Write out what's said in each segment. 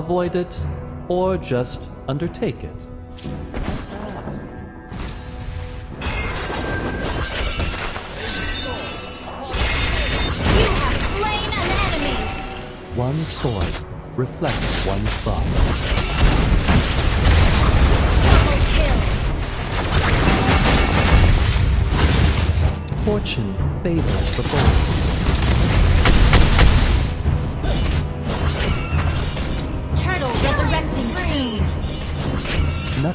avoid it, or just undertake it. You have slain an enemy! One sword reflects one's thought. Fortune favors the bold.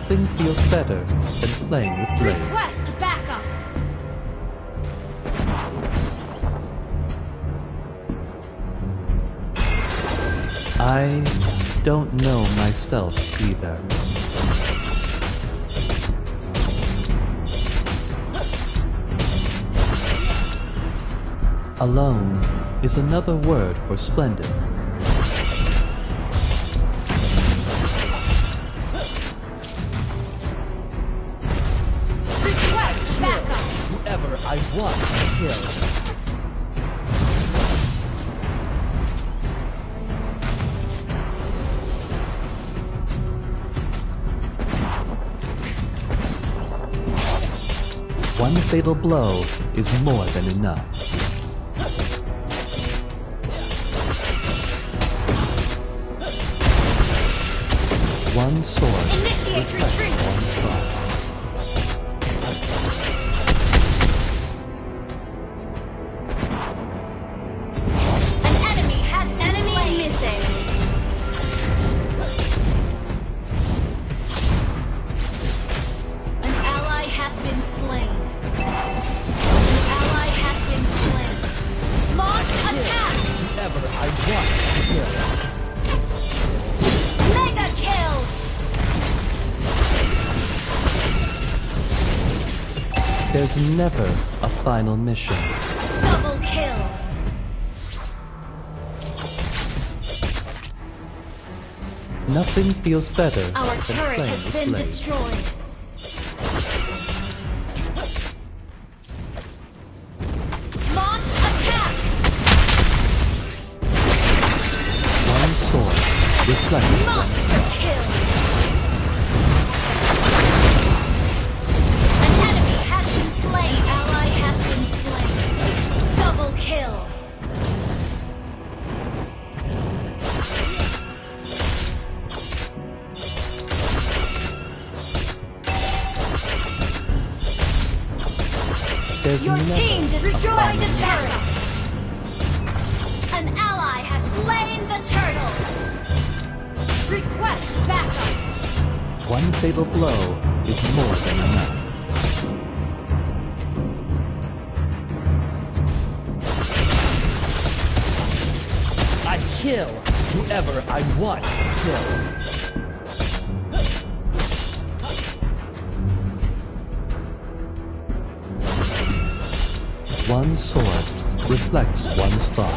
Nothing feels better than playing with blades. Request backup! I don't know myself either. Alone is another word for splendid. Kill. One fatal blow is more than enough. One sword Initiate reflects retreat! There's never a final mission. Double kill! Nothing feels better Our than turret has been blades. destroyed. Launch attack! One sword reflects Monster kill! There's Your never team destroyed the turret. An ally has slain the turtle. Request backup. One fatal blow is more than enough. I kill whoever I want to kill. One sword reflects one's thought.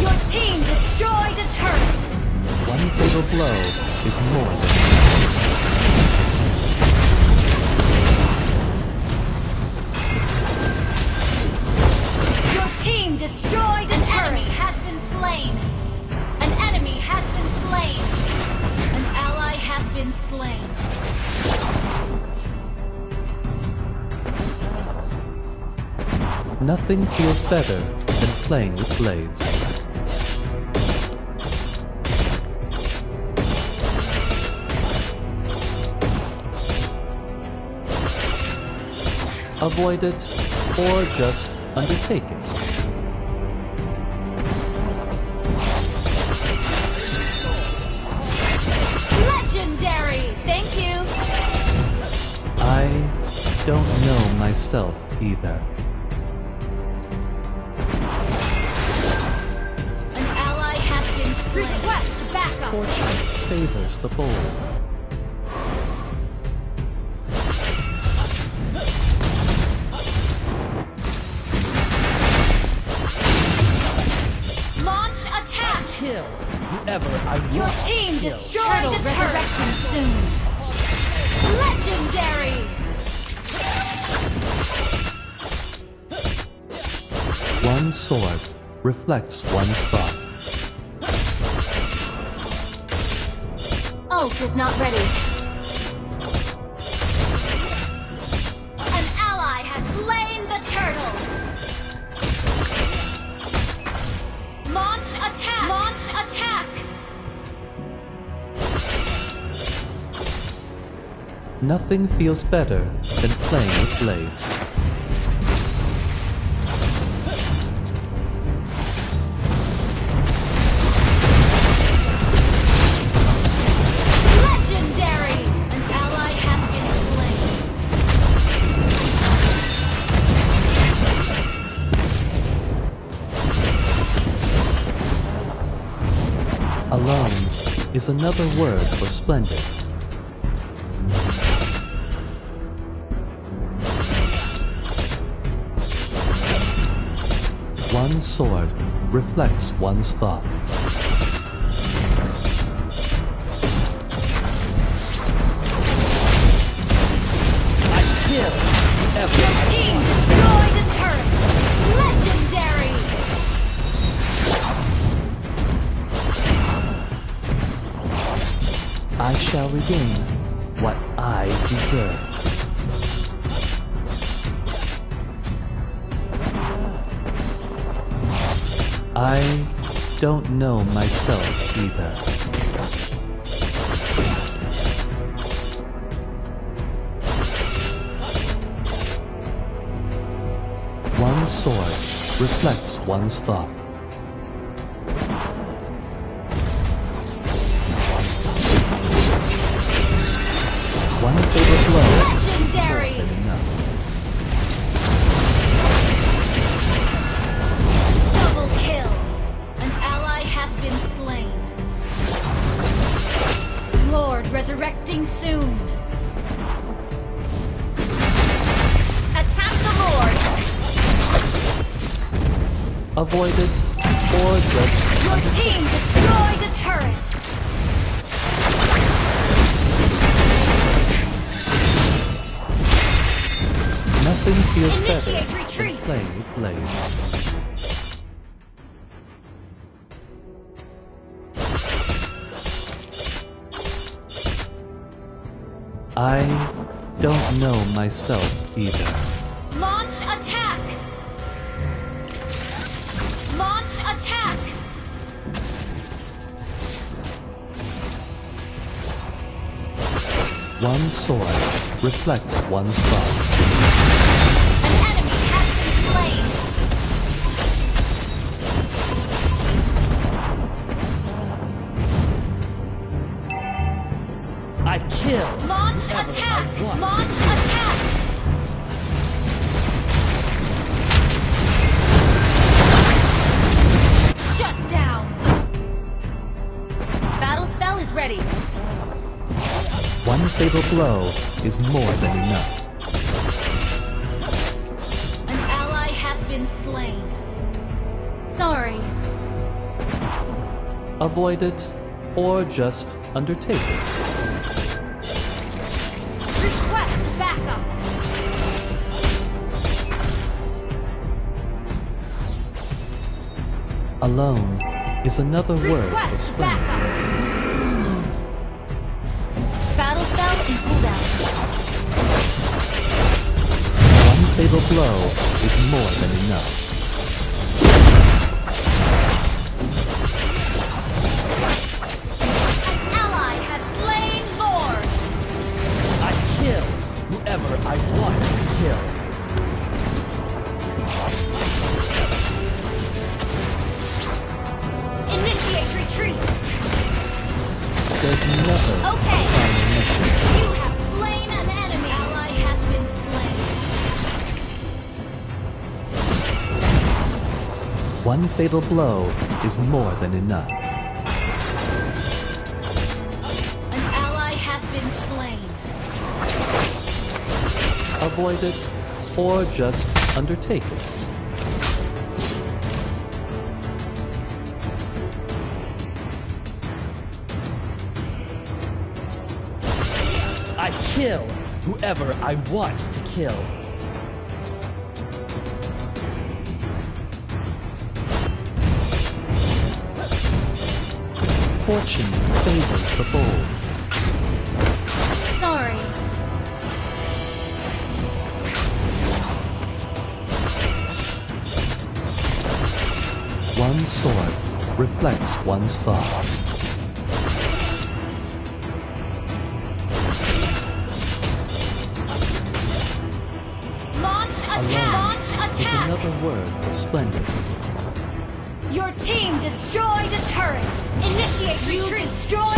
Your team destroyed a turret. One fatal blow is more than Your team destroyed a An turret. enemy has been slain. Slain. Nothing feels better than playing with blades. Avoid it, or just undertake it. Myself either. An ally has been slain. Request backup. Fortune favors the bold. Launch attack. Kill whoever I want Your team kill. destroyed a turret. resurrecting soon. Legendary. One sword reflects one's thought. Ult is not ready. An ally has slain the turtle. Launch attack! Launch attack! Nothing feels better than playing with blades. Is another word for splendid. One sword reflects one's thought. I shall regain what I deserve. I don't know myself either. One sword reflects one's thought. Resurrecting soon. Attack the Lord! Avoid it, or just Your team destroyed a turret! nothing feels better Initiate than playing with blades. I don't know myself either. Launch attack! Launch attack! One sword reflects one's thought. An enemy has been slain! I kill Launch attack! Launch attack! Shut down! Battle spell is ready. One fatal blow is more than enough. An ally has been slain. Sorry. Avoid it, or just undertake it. Alone is another word for splendor. Battle spell and cooldown. One fatal blow is more than enough. One fatal blow is more than enough. An ally has been slain. Avoid it, or just undertake it. I kill whoever I want to kill. Fortune favors the bold. Sorry. One sword reflects one's thought. Launch attack! Launch is another word for splendor. Your team destroyed a turret. Initiate retreat. You destroyed